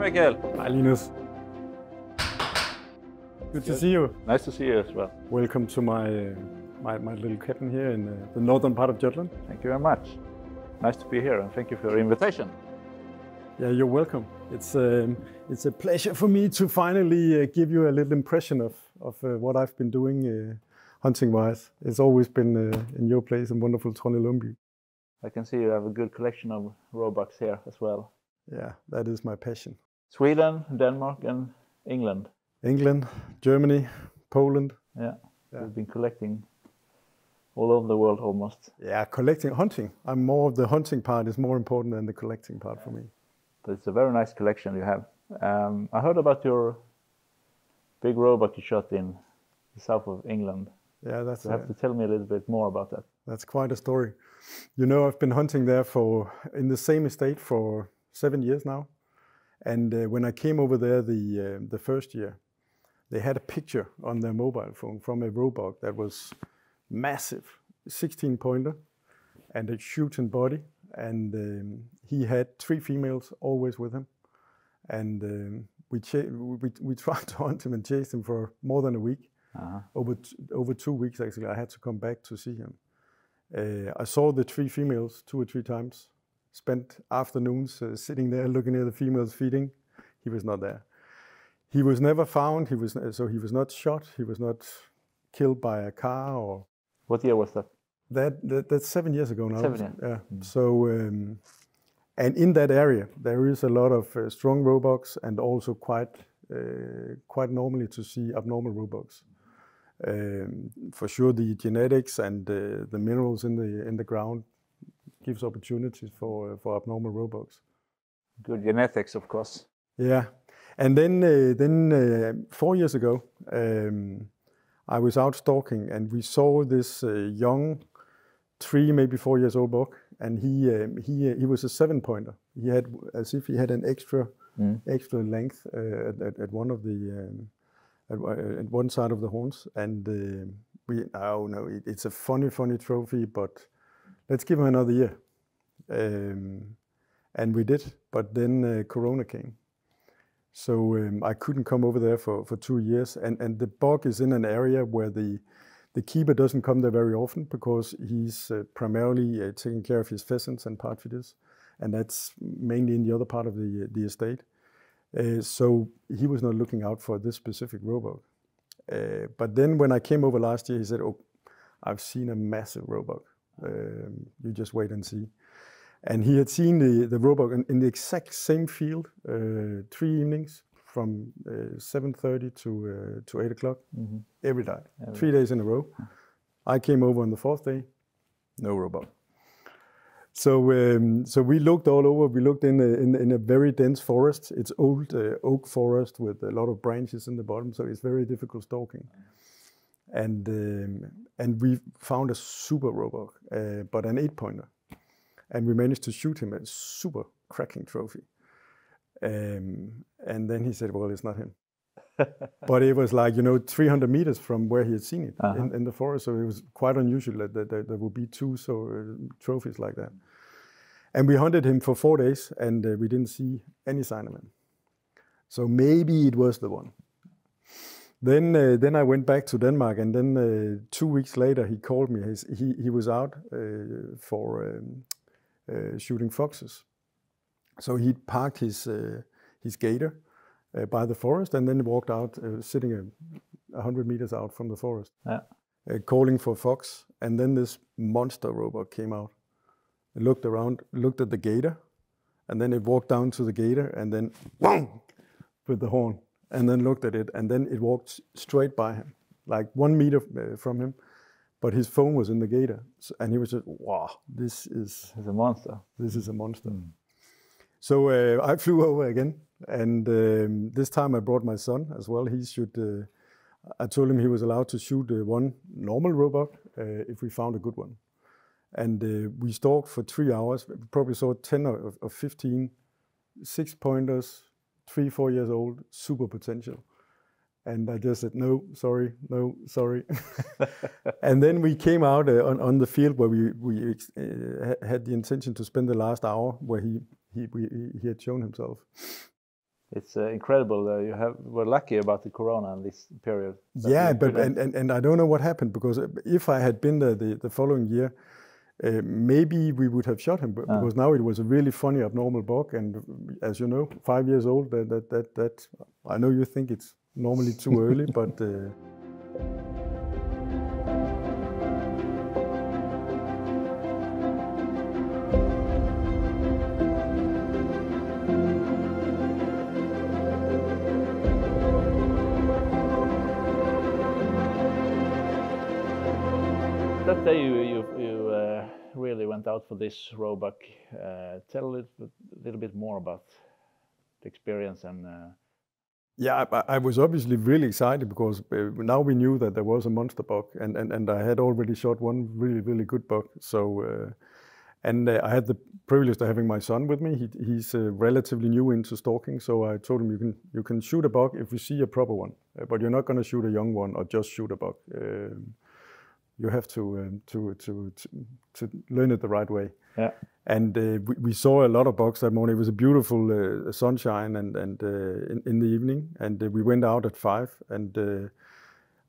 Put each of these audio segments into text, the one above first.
Mikkel. Hi, Linus. Good to see you. Nice to see you as well. Welcome to my, uh, my, my little cabin here in uh, the northern part of Jutland. Thank you very much. Nice to be here and thank you for your invitation. Yeah, you're welcome. It's, um, it's a pleasure for me to finally uh, give you a little impression of, of uh, what I've been doing uh, hunting-wise. It's always been uh, in your place in wonderful Trondheim. I can see you have a good collection of roebucks here as well. Yeah, that is my passion. Sweden, Denmark and England. England, Germany, Poland. Yeah, Yeah. we've been collecting all over the world almost. Yeah, collecting, hunting. I'm more of the hunting part is more important than the collecting part for me. But it's a very nice collection you have. Um, I heard about your big roebuck you shot in the south of England. Yeah, that's You have to tell me a little bit more about that. That's quite a story. You know, I've been hunting there for in the same estate for seven years now, and uh, when I came over there the uh, the first year, they had a picture on their mobile phone from a roebuck that was massive, 16 pointer, and a shooting body, and um, he had three females always with him, and um, we, we we tried to hunt him and chase him for more than a week. Uh-huh. over t- over two weeks actually i had to come back to see him. Uh, i saw the three females two or three times spent afternoons uh, sitting there looking at the females feeding. He was not there. He was never found. He was so he was not shot. He was not killed by a car or What year was that? that, that that's seven years ago now Seven years. yeah. So um, and in that area there is a lot of uh, strong roebucks and also quite uh, quite normally to see abnormal roebucks. Um, for sure the genetics and uh, the minerals in the in the ground gives opportunities for uh, for abnormal roebucks Good genetics, of course. yeah, and then uh, then uh, four years ago, um, I was out stalking, and we saw this uh, young, three maybe four years old buck, and he um, he uh, he was a seven pointer. He had as if he had an extra Mm. extra length uh, at, at, at one of the um, at, uh, at one side of the horns, and uh, we oh no, it, it's a funny funny trophy, but let's give him another year. Um, and we did, but then uh, Corona came. So um, I couldn't come over there for, for two years. And, and the buck is in an area where the, the keeper doesn't come there very often because he's uh, primarily uh, taking care of his pheasants and partridges. And that's mainly in the other part of the, the estate. Uh, so he was not looking out for this specific roebuck. Uh, but then when I came over last year, he said, Oh, I've seen a massive roebuck. Um, you just wait and see. And he had seen the, the roebuck in, in the exact same field uh, three evenings from uh, 7.30 to, uh, to 8 o'clock Mhm. every day, Every three days in a row. I came over on the fourth day, no roebuck. So, um, so we looked all over. We looked in a, in, in a very dense forest. It's old uh, oak forest with a lot of branches in the bottom, so it's very difficult stalking. And um, and we found a super roebuck, uh, but an eight pointer, and we managed to shoot him a super cracking trophy. Um, and then he said, "Well, it's not him." but it was like you know 300 meters from where he had seen it Uh-huh. in, in the forest, so it was quite unusual that, that, that there would be two so uh, trophies like that. And we hunted him for four days, and uh, we didn't see any sign of him. So maybe it was the one. Then, uh, then I went back to Denmark, and then uh, two weeks later he called me. He's, he he was out uh, for um, uh, shooting foxes, so he parked his uh, his gator uh, by the forest, and then walked out, uh, sitting a, hundred meters out from the forest, Yeah. uh, calling for fox. And then this monster roebuck came out, it looked around, looked at the gator, and then it walked down to the gator, and then with the horn, and then looked at it, and then it walked straight by him, like one meter uh, from him. But his phone was in the gator, and he was just, "Wow, this is He's a monster. this is a monster." So uh, I flew over again, and um, this time I brought my son as well. He should. Uh, I told him he was allowed to shoot uh, one normal roebuck uh, if we found a good one. And uh, we stalked for three hours. We probably saw 10 or, or 15 six pointers, three, four years old, super potential. And I just said, no, sorry, no, sorry. and then we came out uh, on, on the field where we, we ex- uh, had the intention to spend the last hour where he, he, we, he had shown himself. it's uh, incredible. Uh, you have were lucky about the corona in this period. Yeah, but and, and, and I don't know what happened because if I had been there the, the following year, uh, maybe we would have shot him. But, ah. Because now it was a really funny abnormal bug, and as you know, five years old. That that that, that I know you think it's normally too early, but. Uh, you, uh, really went out for this roebuck. Uh, tell a little, little, bit more about the experience and. Uh... Yeah, I, I, was obviously really excited because uh, now we knew that there was a monster buck, and, and, and I had already shot one really really good buck. So, uh, and uh, I had the privilege of having my son with me. He, he's relatively new into stalking, so I told him you can you can shoot a buck if you see a proper one, but you're not going to shoot a young one or just shoot a buck you have to, um, to, to, to, to, learn it the right way. Yeah. And uh, we, we, saw a lot of bucks that morning. It was a beautiful uh, sunshine and, and uh, in, in, the evening. And uh, we went out at five. And uh,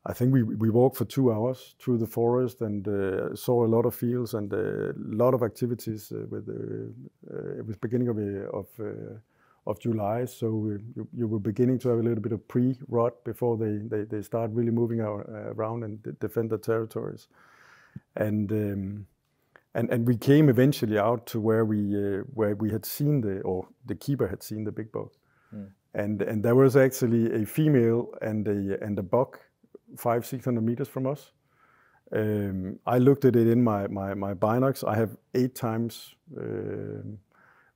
I think we, we walked for two hours through the forest and uh, saw a lot of fields and a lot of activities. with it was beginning of, of of July. So you, you were beginning to have a little bit of pre-rut before they, they, they start really moving our, uh, around and defend their territories. And, um, and, and we came eventually out to where we, uh, where we had seen the, or the keeper had seen the big buck. Mm. And, and there was actually a female and a, and a buck five, 600 meters from us. Um, I looked at it in my, my, my binocs. I have eight times uh,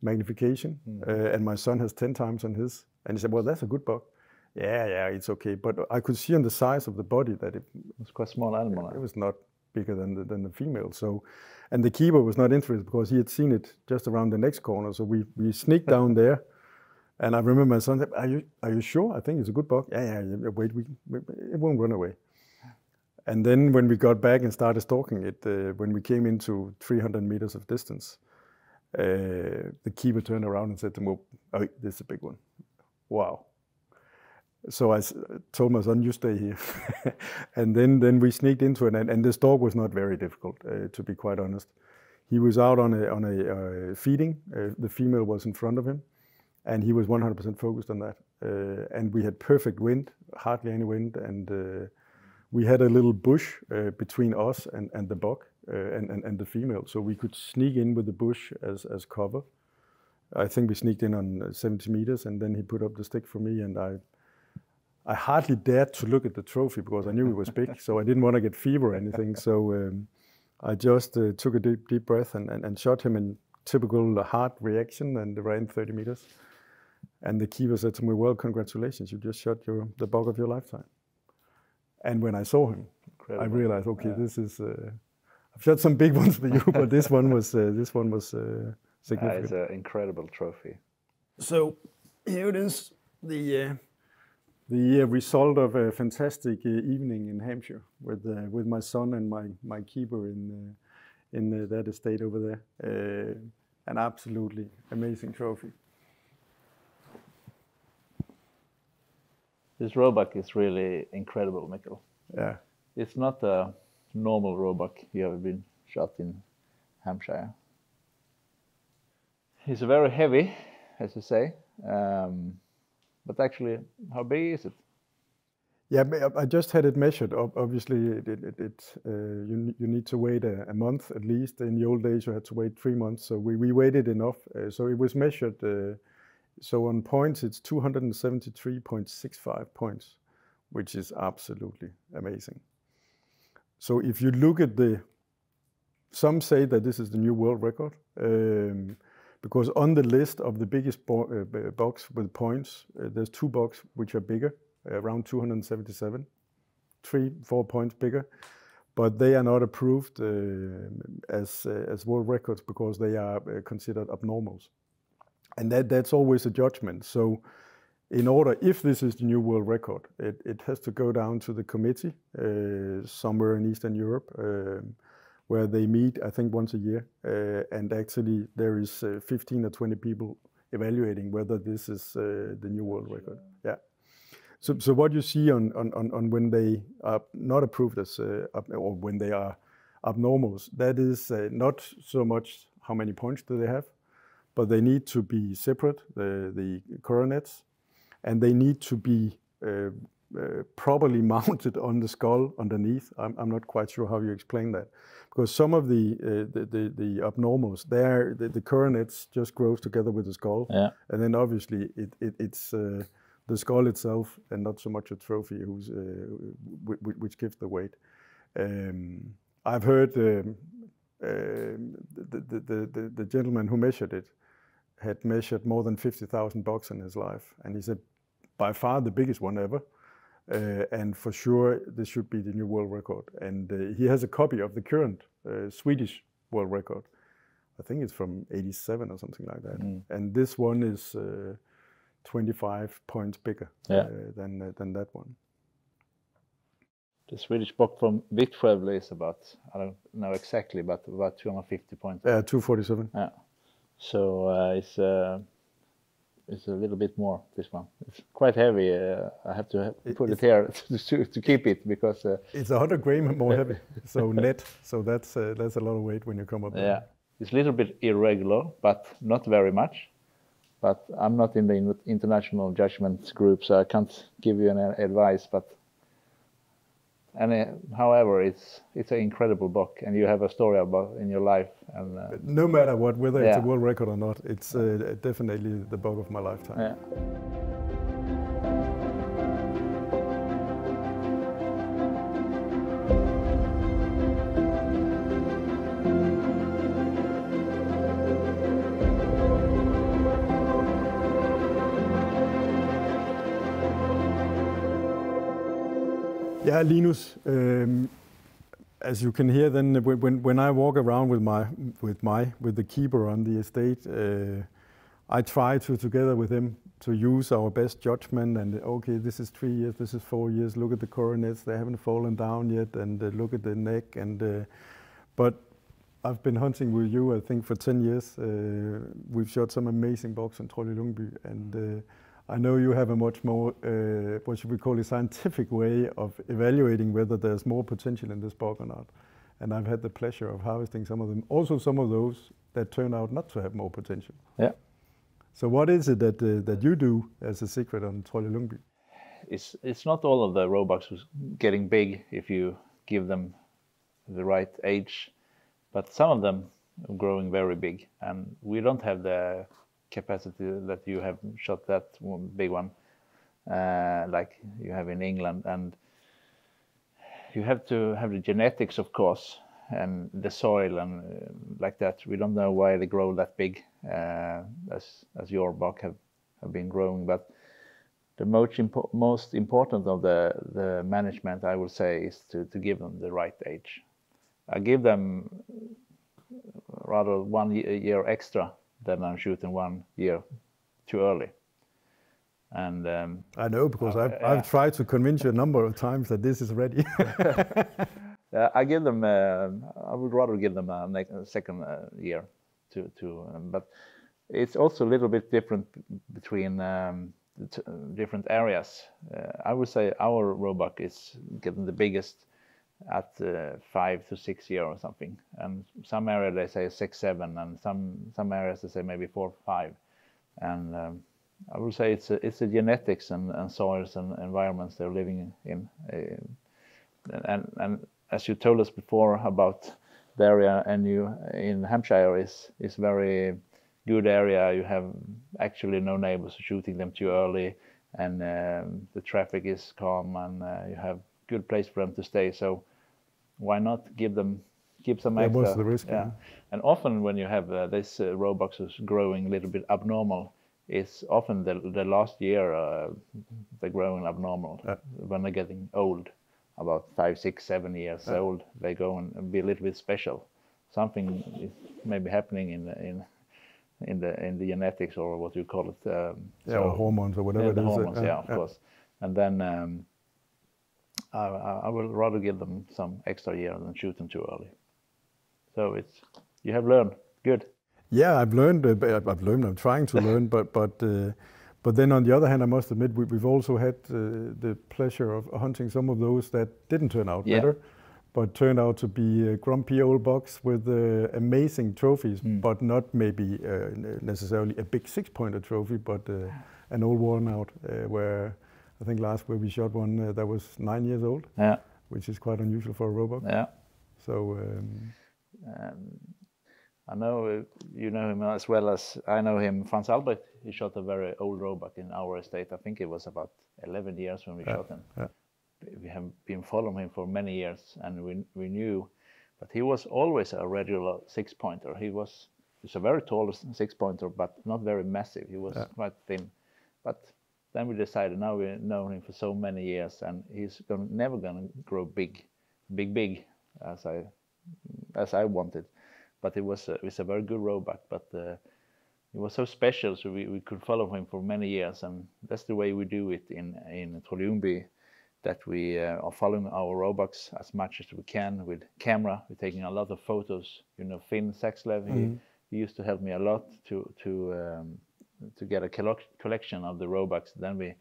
magnification, mm. uh, and my son has 10 times on his. And he said, well, that's a good buck. Yeah, yeah, it's okay. But I could see on the size of the body that it was quite small animal. It was not bigger than the, than the female. So, and the keeper was not interested because he had seen it just around the next corner. So we, we sneaked down there. And I remember my son said, are you, are you sure? I think it's a good buck. Yeah, yeah, yeah wait, we, it won't run away. And then when we got back and started stalking it, uh, when we came into 300 meters of distance, the keeper turned around and said to me, oh, this is a big one. Wow. So I told my son, you stay here. and then, then we sneaked into it, and, and this dog was not very difficult, uh, to be quite honest. He was out on a, on a uh, feeding. Uh, the female was in front of him, and he was 100% focused on that. Uh, and we had perfect wind, hardly any wind, and uh, we had a little bush between us and, and the buck. Uh, and, and, and the female. So we could sneak in with the bush as, as cover. I think we sneaked in on 70 meters, and then he put up the stick for me, and I I hardly dared to look at the trophy because I knew it was big, so I didn't want to get fever or anything. So um, I just uh, took a deep, deep breath and, and, and, shot him in typical heart reaction and ran 30 meters. And the keeper said to me, "Well, congratulations, you just shot your the buck of your lifetime." And when I saw him, Incredible. I realized, okay, yeah. this is. Uh, I've shot some big ones for you, but this one was uh, this one was uh, significant. it's an incredible trophy. So here it is, the uh, the uh, result of a fantastic uh, evening in Hampshire with uh, with my son and my my keeper in in that estate over there. an absolutely amazing trophy. This roebuck is really incredible, Mikkel. Yeah. It's not a normal roebuck you have been shot in Hampshire. He's very heavy, as you say, um, but actually, how big is it? Yeah, I just had it measured. Obviously, it, it, it uh, you, you need to wait a, a, month at least. In the old days, you had to wait three months. So we, we waited enough. Uh, so it was measured. Uh, so on points, it's 273.65 points, which is absolutely amazing. So if you look at the, some say that this is the new world record, um, because on the list of the biggest bo uh, box with points, uh, there's two bucks which are bigger, around 277, three, four points bigger, but they are not approved uh, as uh, as world records because they are uh, considered abnormals, and that that's always a judgment. So in order, if this is the new world record, it, it has to go down to the committee uh, somewhere in Eastern Europe, um, where they meet, I think, once a year. Uh, and actually, there is uh, 15 or 20 people evaluating whether this is uh, the new world record. Yeah. So, so what you see on, on, on when they are not approved as uh, or when they are abnormals, that is uh, not so much how many points do they have, but they need to be separate, the, the coronets, and they need to be uh, uh, properly mounted on the skull underneath. I'm, I'm, not quite sure how you explain that, because some of the uh, the, the, the, abnormals, there the, the coronets just grows together with the skull, yeah. and then obviously it, it it's uh, the skull itself and not so much a trophy who's uh, which gives the weight. Um, I've heard um, um, the, the, the, the gentleman who measured it had measured more than 50,000 bucks in his life, and he said by far the biggest one ever. Uh, and for sure, this should be the new world record. And uh, he has a copy of the current uh, Swedish world record. I think it's from 87 or something like that. Mm. And this one is uh, 25 points bigger yeah. Uh, than, uh, than that one. The Swedish book from Viktskövle is about, I don't know exactly, but about 250 points. Yeah, 247. Yeah. So it's it's a little bit more this one. It's quite heavy uh, i have to put it, it here to, to, keep it because uh, it's 100 gram more heavy. So net so that's uh, that's a lot of weight when you come up yeah. There. it's a little bit irregular but not very much. But i'm not in the international judgment group so i can't give you any advice but and uh, however, it's it's an incredible book, and you have a story about in your life. And uh, no matter what, whether yeah. it's a world record or not, it's uh, definitely the book of my lifetime. Yeah. Yeah, Linus. Um, as you can hear, then when when I walk around with my with my with the keeper on the estate, uh, I try to together with him to use our best judgment and okay, this is three years, this is four years. Look at the coronets; they haven't fallen down yet, and uh, look at the neck. And uh, but I've been hunting with you, I think, for 10 years. Uh, we've shot some amazing bucks on Trolle Ljungby, and uh, I know you have a much more, uh, what should we call a scientific way of evaluating whether there's more potential in this bog or not. And I've had the pleasure of harvesting some of them, also some of those that turn out not to have more potential. Yeah. So what is it that uh, that you do as a secret on Trolle? It's it's not all of the roebucks getting big if you give them the right age, but some of them are growing very big, and we don't have the capacity that you have shot that big one uh, like you have in England. And you have to have the genetics of course and the soil and uh, like that. We don't know why they grow that big uh, as as your buck have, have been growing. But the most, impo most important of the the management I would say is to, to give them the right age. I give them rather one year extra then I'm shooting one year too early. And um, I know because uh, I've, yeah. I've tried to convince you a number of times that this is ready. uh, I give them. Uh, I would rather give them a, a second uh, year to to. Um, but it's also a little bit different between um, different areas. Uh, I would say our roebuck is getting the biggest at uh, five to six year or something. And some area they say six, seven, and some some areas they say maybe four, five. And um, I would say it's a, it's the genetics and, and soils and environments they're living in. Uh, and and as you told us before about the area and you in Hampshire is is very good area. You have actually no neighbors shooting them too early, and um, the traffic is calm, and uh, you have good place for them to stay. So why not give them give some yeah, extra? The risk? Yeah. And often when you have uh, this uh, roebucks growing a little bit abnormal, it's often the the last year uh, they're growing abnormal. Yeah. When they're getting old, about five, six, seven years yeah. old, they go and be a little bit special. Something is maybe happening in the, in in the in the genetics or what you call it. Um, yeah, so, or hormones or whatever. Yeah, the hormones, yeah, of course. And then um, I, I will rather give them some extra year than shoot them too early. So it's you have learned. Good. Yeah, I've learned. Uh, I've learned. I'm trying to learn, but but uh, but then on the other hand, I must admit we, have also had uh, the pleasure of hunting some of those that didn't turn out yeah. better, but turned out to be uh, grumpy old bucks with uh, amazing trophies, mm. but not maybe uh, necessarily a big six-pointer trophy, but an old worn out where I think last where we shot one that was nine years old. Yeah. Which is quite unusual for a roebuck. Yeah. So. Um, um, I know uh, you know him as well as I know him. Franz Albrecht, he shot a very old roebuck in our estate. I think it was about 11 years when we yeah, shot him. Yeah. We have been following him for many years, and we we knew, but he was always a regular six pointer. He was he's a very tall six pointer, but not very massive. He was yeah. quite thin. But then we decided now we've known him for so many years, and he's gonna, never gonna grow big, big, big, as I as I wanted but it was a, it was a very good roebuck. But uh, it was so special, so we, we could follow him for many years, and that's the way we do it in in Trolle That we uh, are following our roebucks as much as we can with camera. We're taking a lot of photos. You know, Finn Saxlev, mm -hmm. he, mm-hmm. he used to help me a lot to to um, to get a collection of the roebucks. Then we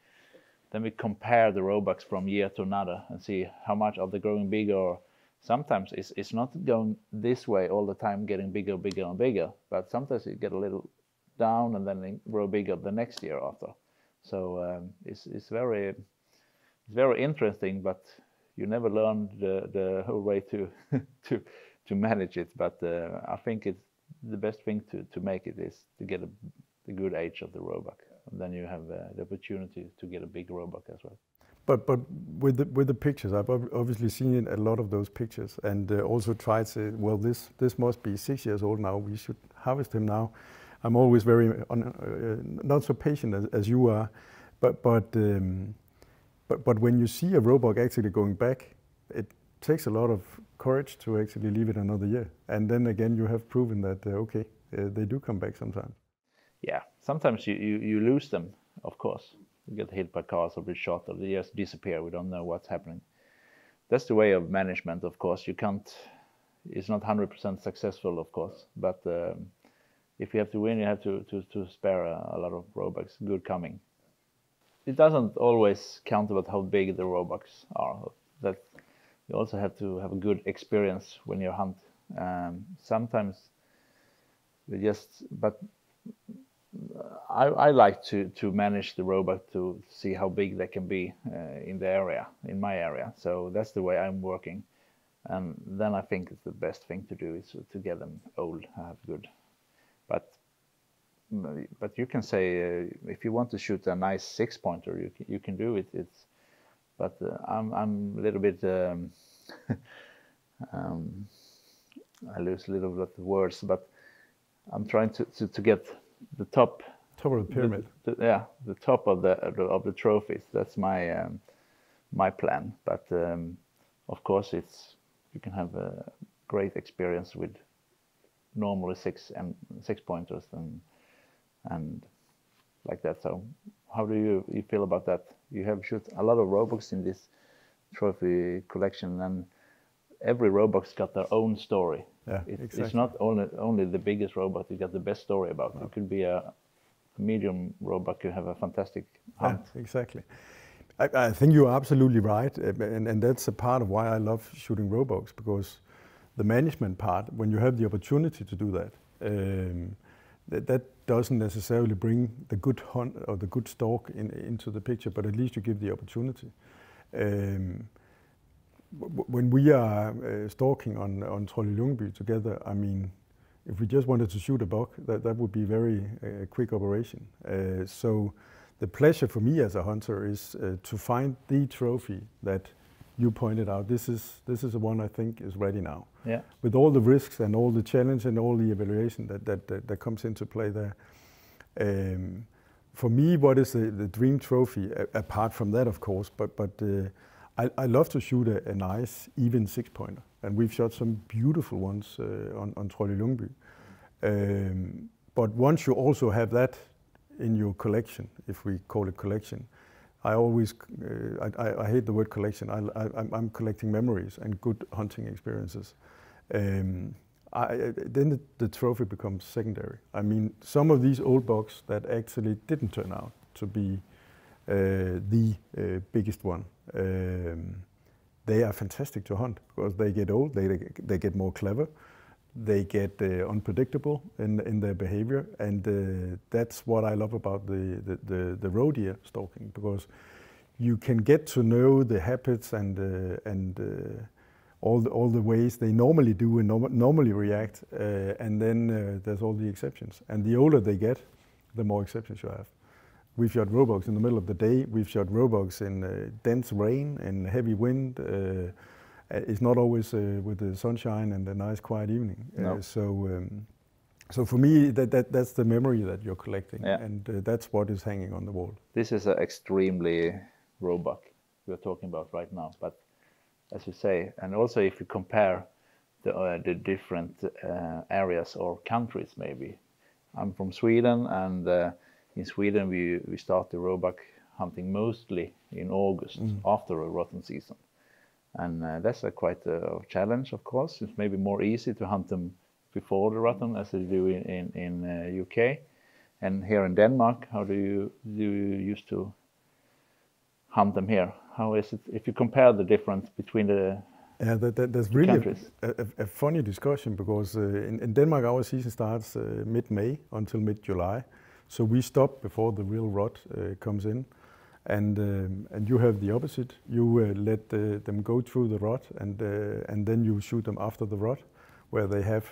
then we compare the roebucks from year to another and see how much are they growing bigger or sometimes it's, it's not going this way all the time, getting bigger, bigger, and bigger, but sometimes it get a little down and then grow bigger the next year after. So um, it's, it's very it's very interesting, but you never learn the, the whole way to to to manage it. But uh, I think it's the best thing to, to make it is to get a, the good age of the roebuck, and then you have uh, the opportunity to get a big roebuck as well. But but with the with the pictures, I've obviously seen a lot of those pictures, and uh, also tried to say, well, this this must be six years old now. We should harvest him now. I'm always very un, uh, not so patient as, as, you are, but but um, but but when you see a roebuck actually going back, it takes a lot of courage to actually leave it another year, and then again you have proven that uh, okay, uh, they do come back sometimes. Yeah, sometimes you, you, you lose them, of course You get hit by cars or be shot or they just disappear. We don't know what's happening. That's the way of management, of course. You can't. It's not 100% successful, of course, but um, if you have to win, you have to to, to spare a, a lot of roebucks. Good coming. It doesn't always count about how big the roebucks are. That you also have to have a good experience when you hunt. Um, sometimes we just, but I, I, like to, to manage the roebuck to see how big they can be uh, in the area, in my area. So that's the way I'm working. And then I think it's the best thing to do is to get them old, have good. But but you can say uh, if you want to shoot a nice six pointer, you can, you can do it. It's but uh, I'm I'm a little bit um, um, I lose a little bit of words, but I'm trying to, to, to get the top top of the pyramid. The, the, yeah, the top of the of the trophies. That's my um, my plan. But um, of course, it's you can have a great experience with normally six and six pointers and and like that. So, how do you you feel about that? You have shoot a lot of roebucks in this trophy collection, and every roebuck's got their own story. Yeah, it, exactly. It's not only only the biggest roebuck you got the best story about. No. It could be a, medium roebuck you have a fantastic hunt. Yeah, exactly. I, I, think you're absolutely right, uh, and, and that's a part of why I love shooting roebucks because the management part, when you have the opportunity to do that, um, that, that, doesn't necessarily bring the good hunt or the good stalk in, into the picture, but at least you give the opportunity. Um, when we are uh, stalking on on Trolle Ljungby together, I mean, if we just wanted to shoot a buck, that that would be very uh, quick operation. Uh, so the pleasure for me as a hunter is uh, to find the trophy that you pointed out. This is this is the one I think is ready now. Yeah. With all the risks and all the challenge and all the evaluation that that that, that comes into play there. Um, for me, what is the, the dream trophy? apart from that, of course, but but uh, I, I love to shoot a, a, nice even six pointer, and we've shot some beautiful ones uh, on, on Trolle Ljungby. Um, but once you also have that in your collection, if we call it collection, I always, uh, I, I, hate the word collection. I, am collecting memories and good hunting experiences. Um, I, then the, the, trophy becomes secondary. I mean, some of these old bucks that actually didn't turn out to be the uh, biggest one, um, they are fantastic to hunt because they get old, they, they get more clever, they get uh, unpredictable in, in their behavior, and uh, that's what I love about the, the, the, the roe deer stalking because you can get to know the habits and, uh, and uh, all the, all the ways they normally do and norm normally react, uh, and then uh, there's all the exceptions. And the older they get, the more exceptions you have. We've shot roebucks in the middle of the day. We've shot roebucks in uh, dense rain and heavy wind. Uh, it's not always uh, with the sunshine and a nice quiet evening. No. so, um, so for me, that, that that's the memory that you're collecting, yeah. and that's what is hanging on the wall. This is an extremely roebuck we're talking about right now, but as you say, and also if you compare the, uh, the different uh, areas or countries, maybe. I'm from Sweden, and uh, in Sweden we, we start the roebuck hunting mostly in August mm. after a rutting season. And uh, that's a quite a challenge, of course. It's maybe more easy to hunt them before the rutting as they do in, in, in UK. Uh, and here in Denmark, how do you, do you used to hunt them here? How is it if you compare the difference between the yeah, that, that, that's really a, a, a, funny discussion because uh, in, in, Denmark our season starts uh, mid-May until mid-July, so we stop before the real rut uh, comes in, and um, and you have the opposite. You uh, let uh, them go through the rut, and uh, and then you shoot them after the rut, where they have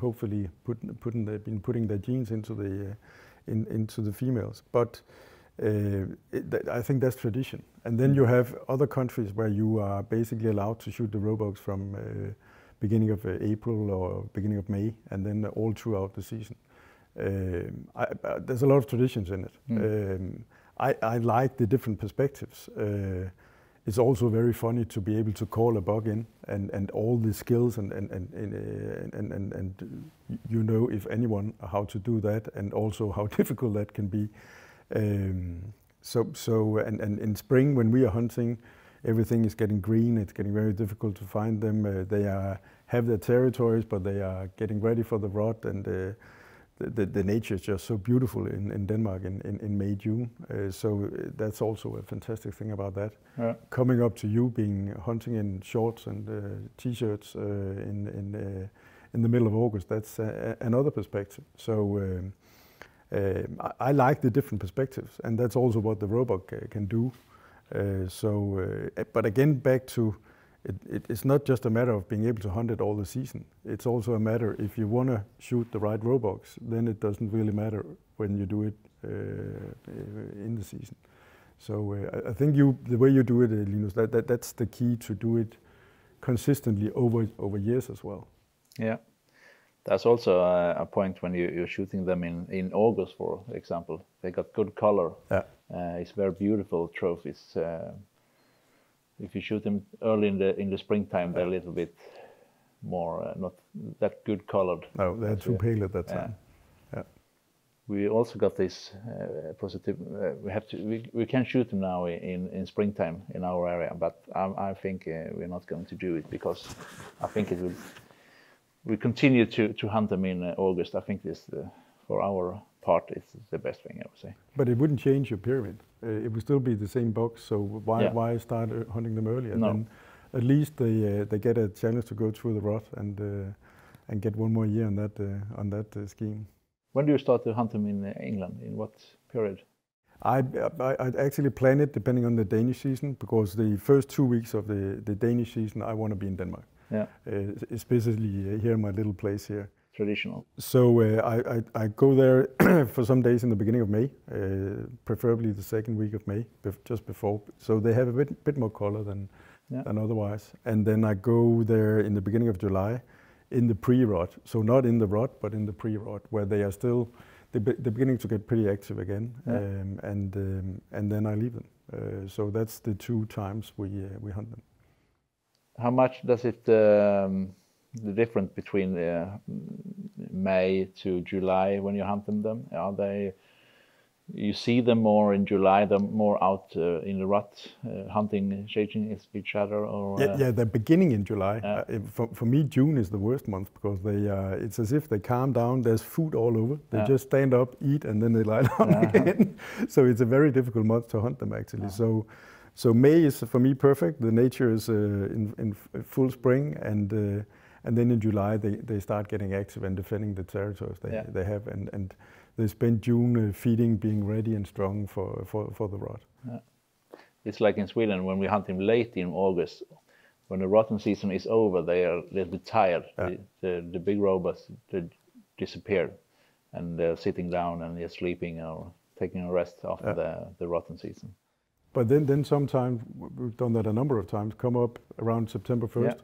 hopefully put, putting the, been putting their genes into the in, into the females, but. It, I think that's tradition. And then you have other countries where you are basically allowed to shoot the roebucks from uh, beginning of uh, April or beginning of May, and then all throughout the season. Um, I, uh, there's a lot of traditions in it. Mm. Um, I, I, like the different perspectives. Uh, it's also very funny to be able to call a bug in and, and all the skills and and, and, and, and, and, and you know if anyone how to do that and also how difficult that can be. Um, so, so and, and in spring when we are hunting, everything is getting green. It's getting very difficult to find them. Uh, they are, have their territories, but they are getting ready for the rut. And uh, the, the, nature is just so beautiful in, in Denmark in, in, in May, June. Uh, so uh, that's also a fantastic thing about that. Yeah. Coming up to you, being hunting in shorts and uh, t-shirts uh, in in in the middle of August, that's another perspective. So. Um, um, I, I, like the different perspectives, and that's also what the uh, can do. Uh, so, uh, but again, back to it, it, it's not just a matter of being able to hunt it all the season. It's also a matter if you want to shoot the right roebucks, then it doesn't really matter when you do it uh, in the season. So uh, I think you, the way you do it, uh, Linus, that, that, that's the key to do it consistently over over years as well. Yeah. That's also a, a point when you, you're shooting them in, in August, for example. They got good color. Yeah. Uh, it's very beautiful trophies. If you shoot them early in the in the springtime, they're a little bit more uh, not that good colored. No, they're too pale at that time. Yeah. We also got this uh, positive. Uh, we have to. We, we can shoot them now in in springtime in our area, but I, I think uh, we're not going to do it because I think it will we continue to, to hunt them in uh, August. I think this, uh, for our part, is the best thing I would say. But it wouldn't change your pyramid. Uh, it would still be the same box. So why yeah. why start uh, hunting them earlier? No. Then at least they uh, they get a chance to go through the rut and uh, and get one more year on that on that scheme. When do you start to hunt them in England? In what period? I, I, I actually plan it depending on the Danish season because the first two weeks of the, the Danish season I want to be in Denmark yeah. Uh, especially uh, here in my little place here. Traditional. So uh, I, I, I, go there for some days in the beginning of May, preferably the second week of May, just before. So they have a bit, bit more color than, yeah. than otherwise. And then I go there in the beginning of July in the pre-rut. So not in the rut, but in the pre-rut, where they are still they're, beginning to get pretty active again, yeah. um, and um, and then I leave them. Uh, so that's the two times we uh, we hunt them how much does it um, the difference between uh, May to July when you hunt them? Are they you see them more in July. They're more out uh, in the rut, uh, hunting, chasing each other. Or yeah, yeah, they're beginning in July. Yeah. Uh, for, for me, June is the worst month because they it's as if they calm down. There's food all over. They yeah. just stand up, eat, and then they lie down again. so it's a very difficult month to hunt them actually. So. So May is for me perfect. The nature is uh, in, in full spring, and uh, and then in July they, they start getting active and defending the territories they, yeah. they have, and, and they spend June uh, feeding, being ready and strong for, for, for the rut. Yeah. It's like in Sweden when we hunt them late in August. When the rutting season is over, they are a little bit tired. Yeah. The, the, the, big roebucks they disappear and they're sitting down and they're sleeping or taking a rest after yeah. the, the rutting season. But then, then sometimes, we've done that a number of times, come up around September 1st,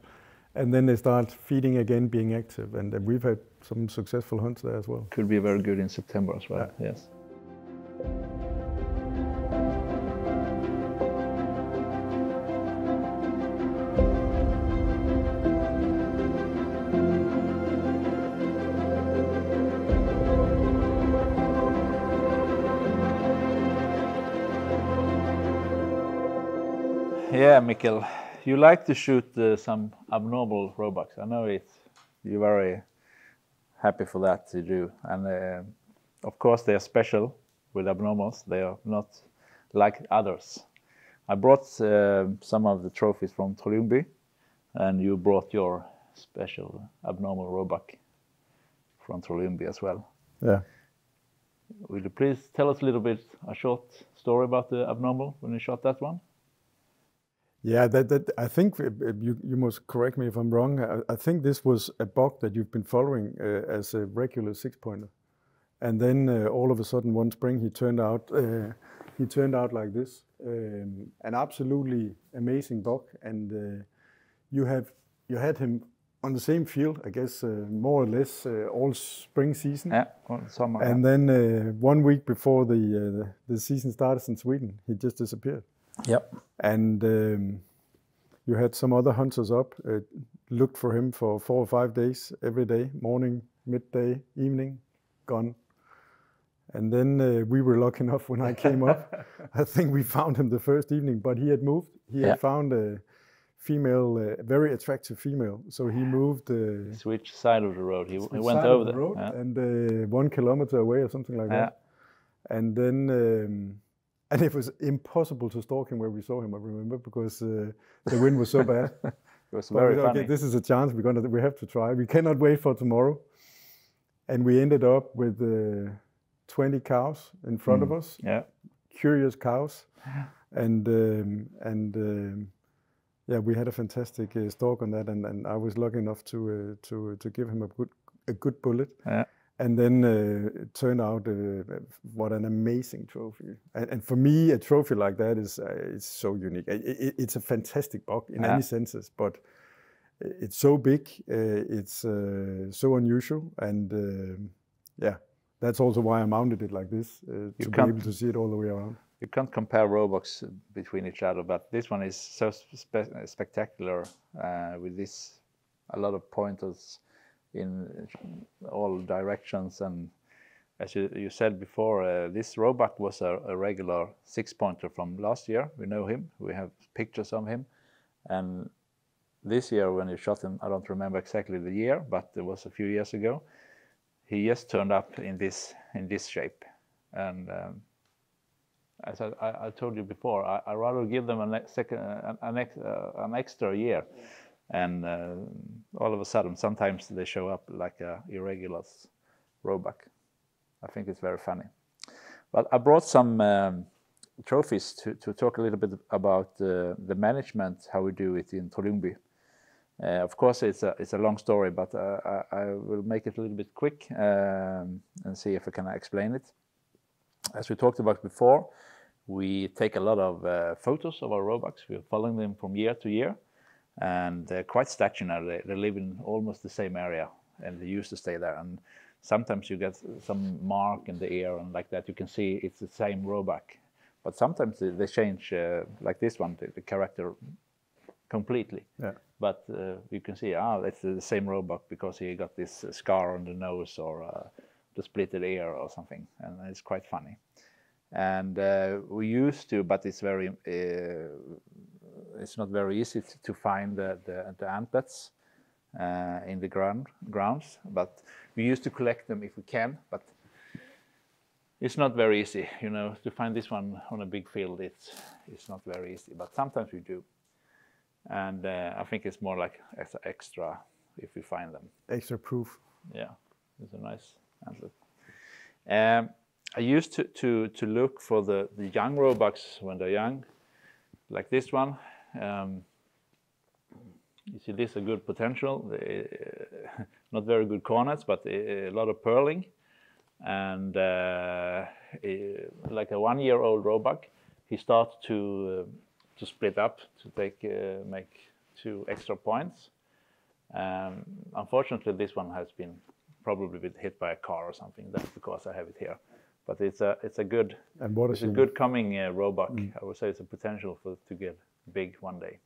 and then they start feeding again, being active. And we've had some successful hunts there as well. Could be very good in September as well, yeah. yes. Yeah, Mikkel, you like to shoot uh, some abnormal roebucks. I know it. you're very happy for that to do, and uh, of course they are special with abnormals. They are not like others. I brought uh, some of the trophies from Trolle Ljungby, and you brought your special abnormal roebuck from Trolle Ljungby as well. Yeah. Will you please tell us a little bit, a short story about the abnormal when you shot that one? Yeah, that, that I think uh, you, you must correct me if I'm wrong. I, I think this was a buck that you've been following uh, as a regular six pointer, and then uh, all of a sudden one spring he turned out uh, he turned out like this, um, an absolutely amazing buck, and uh, you have you had him on the same field, I guess, uh, more or less all spring season. Yeah, summer. And yeah. then one week before the the season started in Sweden, he just disappeared. Yep. And um, you had some other hunters up, uh, looked for him for four or five days, every day, morning, midday, evening, gone. And then uh, we were lucky enough when I came up. I think we found him the first evening, but he had moved. He yeah. had found a female, a uh, very attractive female. So he moved. Uh, Switch side of the road. He, he went over the, road yeah. and uh, one kilometer away or something like yeah. that. And then um, and it was impossible to stalk him where we saw him. I remember because uh, the wind was so bad. it was very but, funny. Okay, this is a chance we're gonna we have to try. We cannot wait for tomorrow. And we ended up with uh, 20 cows in front mm. of us. Yeah, curious cows, and um, and um, yeah, we had a fantastic uh, stalk on that, and, and I was lucky enough to uh, to to give him a good a good bullet. Yeah and then uh, it turned out uh, what an amazing trophy. And, and, for me a trophy like that is uh, it's so unique. It, it, it's a fantastic buck in yeah. any senses but it's so big uh, it's uh, so unusual and yeah that's also why i mounted it like this uh, to be able to see it all the way around. You can't compare roebucks between each other but this one is so spe spectacular with this a lot of pointers in all directions. And as you, you said before, uh, this roebuck was a, a, regular six pointer from last year. We know him, we have pictures of him. And this year, when you shot him, I don't remember exactly the year, but it was a few years ago. He just turned up in this in this shape, and um, as I, I, told you before, I, I rather give them a second, an, an, ex, uh, an extra year and uh, all of a sudden sometimes they show up like a irregular roebuck. I think it's very funny. But I brought some um, trophies to, to talk a little bit about uh, the management, how we do it in Trolle Ljungby. Uh, of course, it's a, it's a long story, but uh, I, I, will make it a little bit quick um, and see if I can explain it. As we talked about before, we take a lot of uh, photos of our roebucks. We're following them from year to year and they're quite stationary. They, they live in almost the same area, and they used to stay there. And sometimes you get some mark in the ear, and like that, you can see it's the same roebuck. But sometimes they, they change, uh, like this one, the, the character completely. Yeah. But uh, you can see, ah, it's the same roebuck because he got this uh, scar on the nose or uh, the splitted ear or something, and it's quite funny. and uh, we used to, but it's very uh, it's not very easy to, to find the the, the antlers uh, in the ground grounds. But we used to collect them if we can, but it's not very easy, you know, to find this one on a big field. It's it's not very easy, but sometimes we do, and uh, I think it's more like extra, extra if we find them. Extra proof. Yeah, it's a nice antler. Um, I used to, to, to look for the, the young roebucks when they're young, like this one. Um, you see this a good potential, uh, not very good corners, but a, a lot of pearling. And uh, a, like a one-year-old roebuck, he started to, uh, to split up to take, uh, make two extra points. Um, unfortunately, this one has been probably been hit by a car or something. That's because I have it here. But it's a it's a good And what it's a good coming uh, roebuck. I would say it's a potential for to get big one day.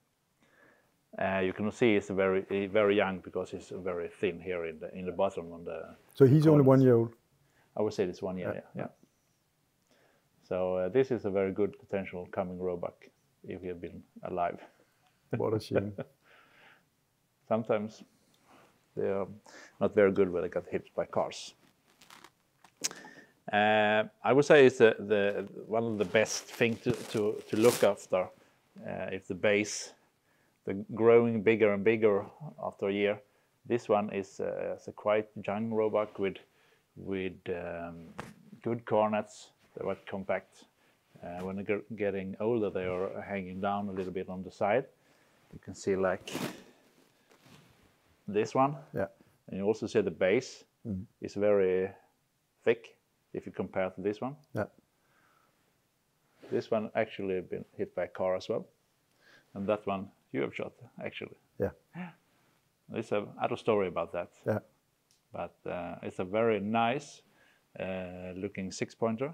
Uh, you can see it's a very eh, very young because it's very thin here in the in the bottom on the. So he's only one year old. I would say it's one year. Yeah, Yeah. yeah. So uh, this is a very good potential coming roebuck if he had been alive. What a shame. sometimes they are not very good when they got hit by cars. Uh, I would say it's the, the one of the best thing to, to, to look after if the base, the growing bigger and bigger after a year. This one is, uh, a quite young roebuck with with um, good cornets. They're quite compact. Uh, when they're getting older, they are hanging down a little bit on the side. You can see like this one, Yeah. and you also see the base is very thick if you compare to this one. Yeah. This one actually been hit by a car as well, and that one you have shot actually. Yeah. There's a other story about that, Yeah. but uh, it's a very nice uh, looking six pointer,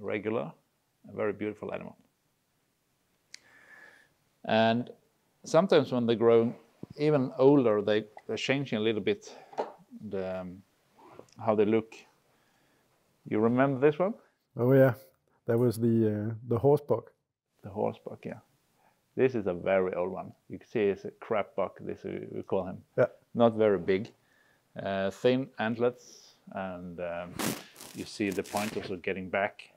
regular, a very beautiful animal. And sometimes when they grow even older, they, they're changing a little bit the, um, how they look. You remember this one? Oh yeah. That was the uh, the horse buck. The horse buck, yeah. This is a very old one. You can see it's a crab buck, this we, call him. Yeah. Not very big. Uh, thin antlers, and um, you see the pointers are getting back.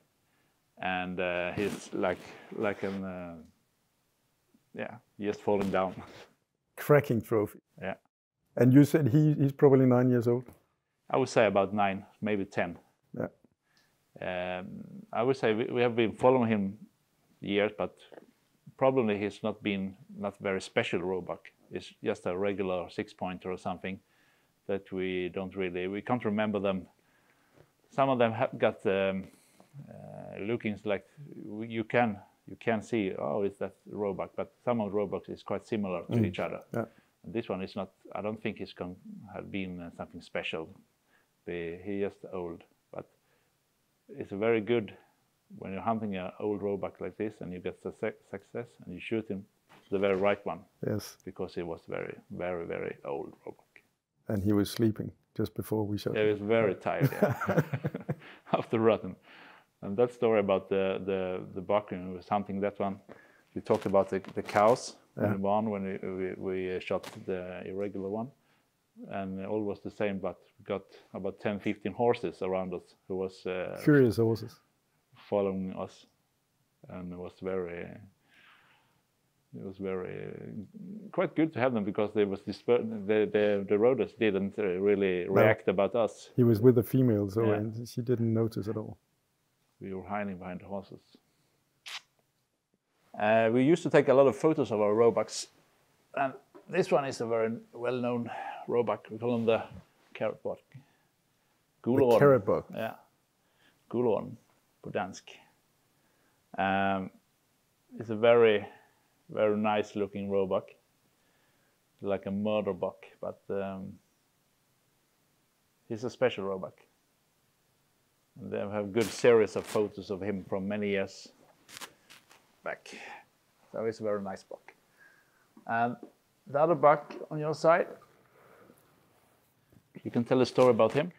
And uh, he's like, like an, uh, yeah, just falling down. Cracking trophy. yeah. And you said he, he's probably nine years old. I would say about nine, maybe 10. Um, I would say we, we have been following him years, but probably he's not been not very special roebuck. It's just a regular six pointer or something that we don't really we can't remember them. Some of them have got um, uh, lookings like you can you can see oh it's that roebuck, but some of the roebucks is quite similar to each other. Yeah. This one is not. I don't think he's going have been uh, something special. He just old, it's a very good when you're hunting an old roebuck like this and you get success, success and you shoot him, the very right one Yes. because he was very, very, very old roebuck. And he was sleeping just before we shot. Yeah, he was very tired yeah. after rutting. And that story about the the the buck and was hunting that one. We talked about the, the cows Yeah. in one when we, we, we shot the irregular one. And all was the same, but we got about 10, 15 horses around us who was uh, Curious horses. following us, and it was very, it was very quite good to have them because they was disper- the the the rodents didn't uh, really react about us. He was with the female, so Yeah. and she didn't notice at all. We were hiding behind the horses. Uh, we used to take a lot of photos of our roebucks, and this one is a very well-known roebuck. We call him the carrot buck. The carrot buck. Yeah. Gulorm på. Um, it's a very, very nice looking roebuck. Like a murder buck, but um, he's a special roebuck. And they have good series of photos of him from many years back. So he's a very nice buck. And the other buck on your side, you can tell a story about him.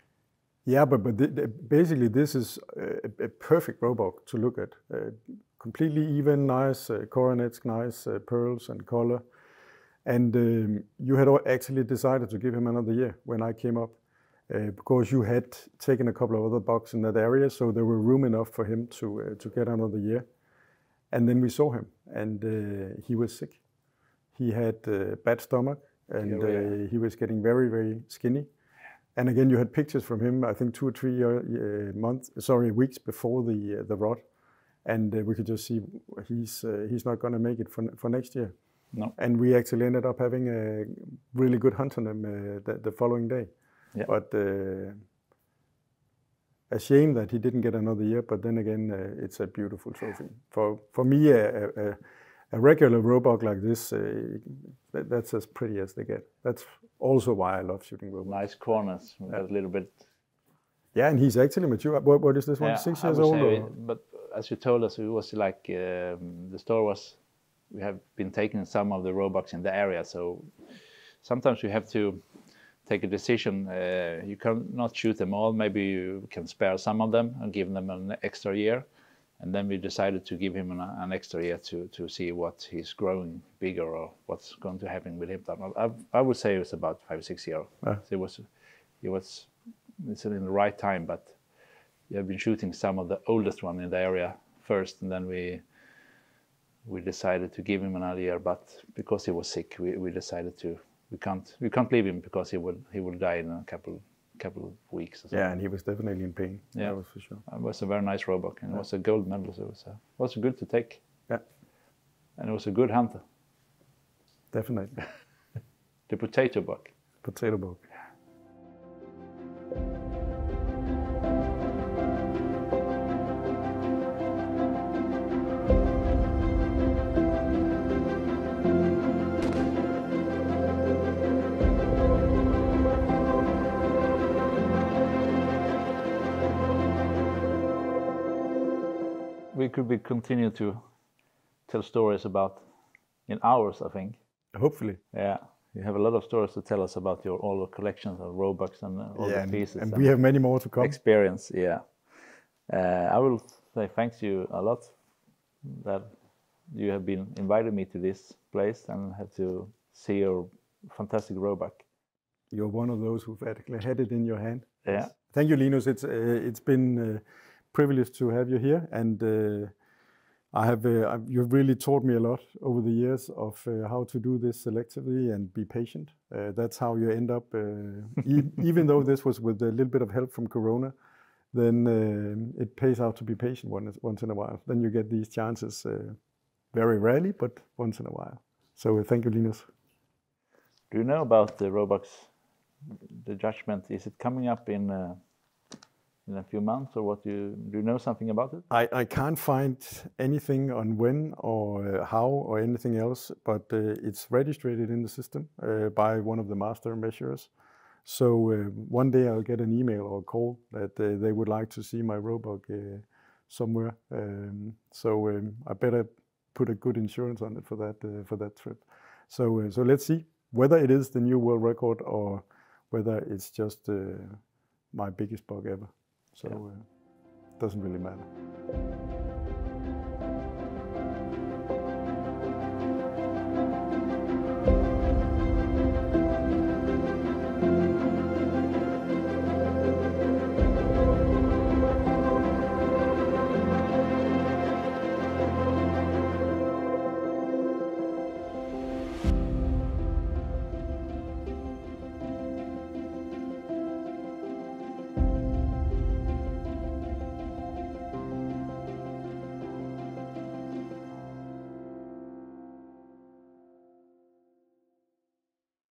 Yeah, but but th- th- basically this is a, a perfect roebuck to look at. Uh, completely even, nice uh, coronets, nice uh, pearls and color. And um, you had actually decided to give him another year when I came up, uh, because you had taken a couple of other bucks in that area, so there were room enough for him to uh, to get another year. And then we saw him, and uh, he was sick. He had uh, bad stomach, and uh, he was getting very very skinny. And again, you had pictures from him, I think two or three uh, uh, months, sorry, weeks before the uh, the rut, and uh, we could just see he's uh, he's not going to make it for for next year. No. And we actually ended up having a really good hunt on him uh, the, the following day. Yeah. But uh, a shame that he didn't get another year. But then again, uh, it's a beautiful trophy. For for me, a, a, a regular roebuck like this, uh, that, that's as pretty as they get. That's also why I love shooting roebucks. Nice corners. Got a little bit. Yeah, and he's actually mature. What, what is this one? Yeah, Six years old? But as you told us, it was like um, the store was. We have been taking some of the roebucks in the area, so sometimes you have to take a decision. Uh, you cannot shoot them all. Maybe you can spare some of them and give them an extra year. And then we decided to give him an, an extra year to, to see what he's growing bigger or what's going to happen with him. I, I would say it was about five six years. Ah. So it was, it was, it's in the right time. But we have been shooting some of the oldest one in the area first, and then we we decided to give him another year. But because he was sick, we, we decided to we can't we can't leave him because he will he will die in a couple couple of weeks. Or so. Yeah, and he was definitely in pain. Yeah. that was for sure. It was a very nice roebuck, and it was a gold medal, so it was, uh, was good to take. Yeah. And it was a good hunter, Definitely. the potato buck. Potato bug. Could be continue to tell stories about in hours, I think. Hopefully. Yeah, you have a lot of stories to tell us about your all the collections of roebucks and uh, all yeah, the and, pieces and we have many more to come. experience. Yeah, uh, I will say thanks you a lot that you have been invited me to this place and have to see your fantastic roebuck. You're one of those who've actually had it in your hand. Yeah. Thank you, Linus. It's uh, it's been uh, privilege to have you here, and uh, I have uh, you've really taught me a lot over the years of uh, how to do this selectively and be patient. Uh, that's how you end up. Uh, e- even though this was with a little bit of help from Corona, then uh, it pays out to be patient once once in a while. Then you get these chances very rarely, but once in a while. So thank you, Linus. Do you know about the roebucks? The judgment is it coming up in in a few months, or what? Do you do you know something about it? I, I can't find anything on when or how or anything else, but uh, it's registered in the system uh, by one of the master measurers. So uh, one day I'll get an email or a call that uh, they would like to see my roebuck uh, somewhere. Um, so um, I better put a good insurance on it for that uh, for that trip. So so let's see whether it is the new world record or whether it's just my biggest bug ever. So Yeah. uh, doesn't really matter.